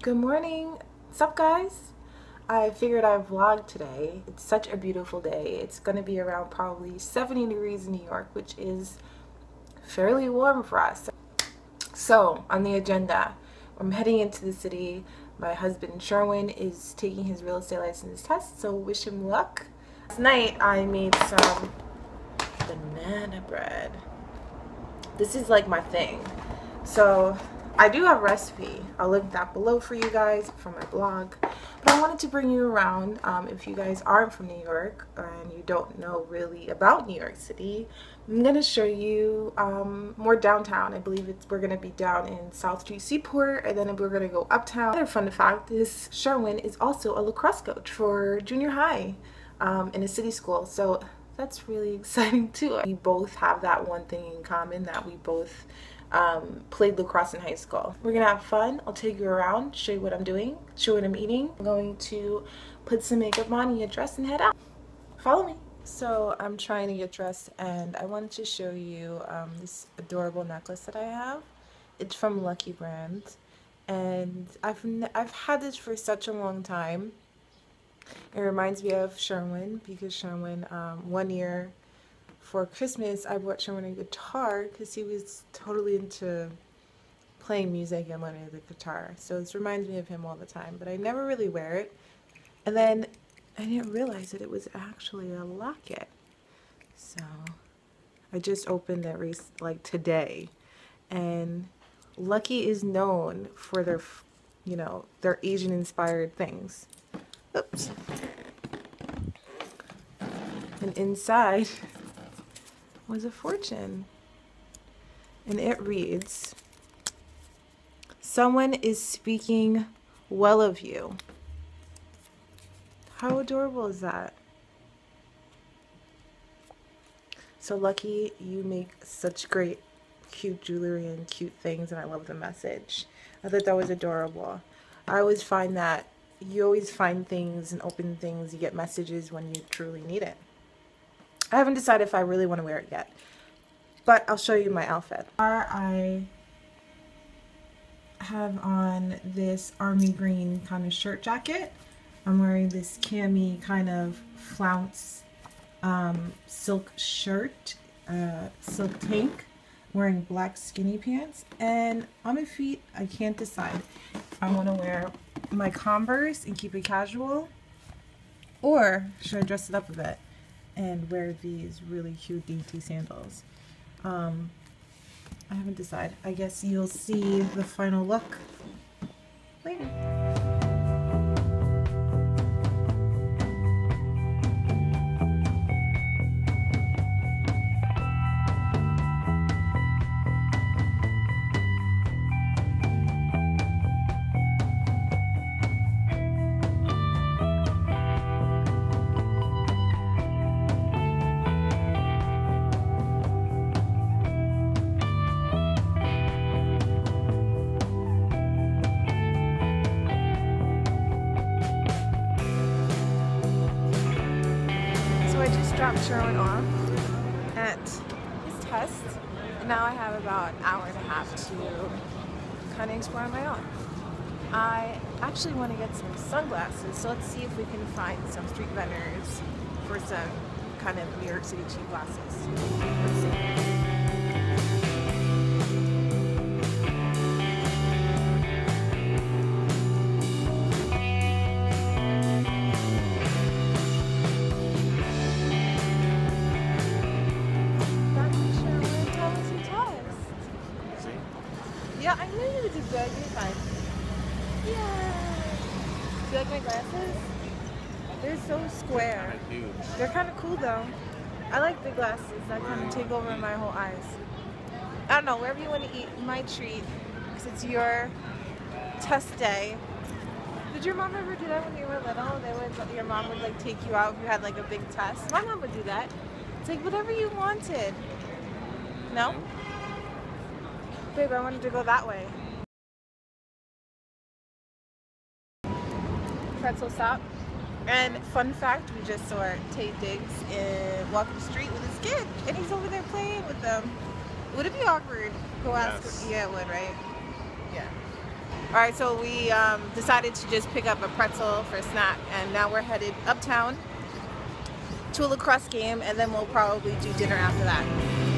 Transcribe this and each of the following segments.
Good morning. What's up, guys? I figured I'd vlog today. It's such a beautiful day. It's going to be around probably 70 degrees in New York, which is fairly warm for us. So, on the agenda, I'm heading into the city. My husband Sherwin is taking his real estate license test, so wish him luck. Last night I made some banana bread. This is like my thing. So I do have a recipe. I'll link that below for you guys from my blog. But I wanted to bring you around um, if you guys aren't from New York and you don't know really about New York City. I'm going to show you um, more downtown. I believe it's we're going to be down in South Street Seaport and then we're going to go uptown. Another fun fact is Sherwin is also a lacrosse coach for junior high um, in a city school. So that's really exciting too. We both have that one thing in common that we both um, played lacrosse in high school. We're gonna have fun. I'll take you around, show you what I'm doing, show you what I'm eating. I'm going to put some makeup on, get dressed, and head out. Follow me. So I'm trying to get dressed, and I wanted to show you um, this adorable necklace that I have. It's from Lucky Brand, and I've I've had this for such a long time. It reminds me of Sherwin because Sherwin um, one year for Christmas, I bought Sherwin a guitar because he was totally into playing music and learning the guitar. So this reminds me of him all the time, but I never really wear it. And then I didn't realize that it was actually a locket. So I just opened it like today. And Lucky is known for their, you know, their Asian inspired things. Oops. And inside was a fortune. And it reads Someone is speaking well of you. How adorable is that? So lucky you make such great cute jewelry and cute things and I love the message. I thought that was adorable. I always find that you always find things and open things, you get messages when you truly need it. I haven't decided if I really want to wear it yet. But I'll show you my outfit. I have on this army green kind of shirt jacket. I'm wearing this cami kind of flounce um, silk shirt, uh, silk tank, wearing black skinny pants. And on my feet, I can't decide I want to wear my Converse and keep it casual or should I dress it up a bit? And wear these really cute dainty sandals. Um, I haven't decided. I guess you'll see the final look later. Sherwin off at his test. And now I have about an hour and a half to kind of explore on my own. I actually want to get some sunglasses, so let's see if we can find some street vendors for some kind of New York City cheap glasses. Yeah, I knew you would do good. You're fine. Yeah. Do you like my glasses? They're so square. They're kind of cool though. I like the glasses that kind of take over my whole eyes. I don't know, wherever you want to eat, my treat, because it's your test day. Did your mom ever do that when you were little? They would, your mom would like take you out if you had like a big test. My mom would do that. It's like whatever you wanted. No? Babe, I wanted to go that way. Pretzel stop. And fun fact, we just saw Taye Diggs in walking the street with his kid, and he's over there playing with them. Would it be awkward? Go ask. Yes. Yeah, it would, right? Yeah. All right, so we um, decided to just pick up a pretzel for a snack, and now we're headed uptown to a lacrosse game, and then we'll probably do dinner after that.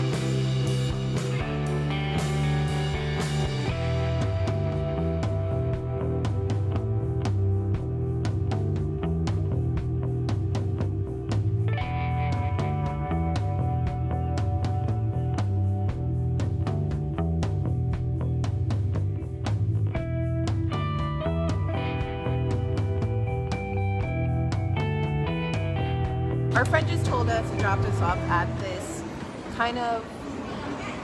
Our friend just told us to drop us off at this kind of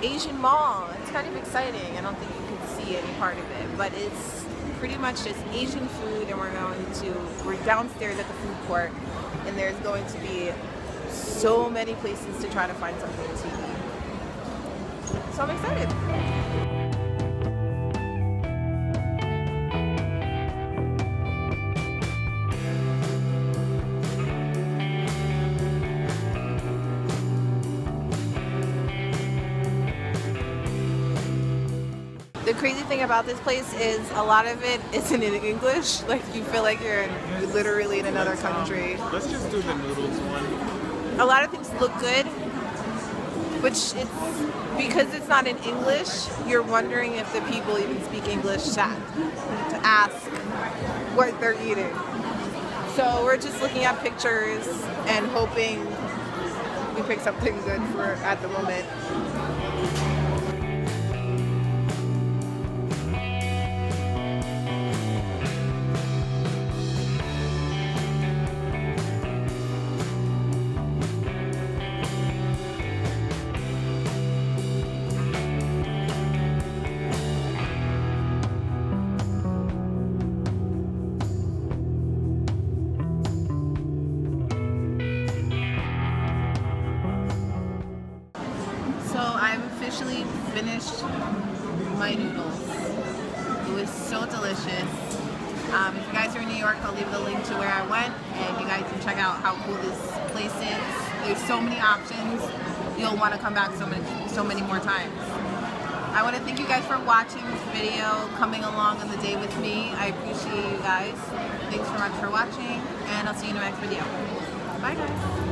Asian mall. It's kind of exciting. I don't think you can see any part of it, but it's pretty much just Asian food and we're going to, we're downstairs at the food court and there's going to be so many places to try to find something to eat. So I'm excited. The crazy thing about this place is a lot of it isn't in English. Like you feel like you're in, literally in another country. Um, let's just do the noodles one. A lot of things look good, which it's because it's not in English. You're wondering if the people even speak English to, to ask what they're eating. So we're just looking at pictures and hoping we pick something good for at the moment. Finished my noodles. It was so delicious. Um, if you guys are in New York, I'll leave the link to where I went and you guys can check out how cool this place is. There's so many options. You'll want to come back so many, so many more times. I want to thank you guys for watching this video, coming along on the day with me. I appreciate you guys. Thanks so much for watching and I'll see you in the next video. Bye guys.